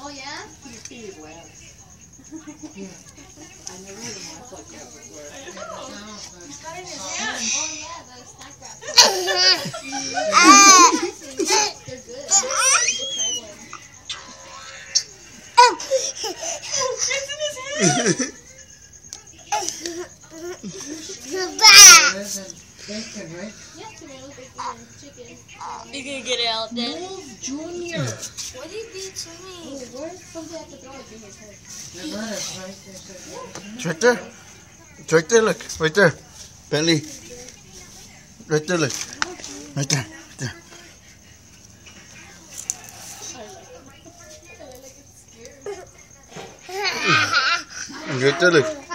Oh yeah? Tomatoes and bacon, right? Yeah, tomatoes, bacon, and chicken. You gonna get it out then? Move, Junior. What did you to Oh, me? where's something I have to Junior's head? The lettuce, right? There's It's right there. It's right there, look. Right there. Bentley. Right there, look. Right there. Right there. Right there, look.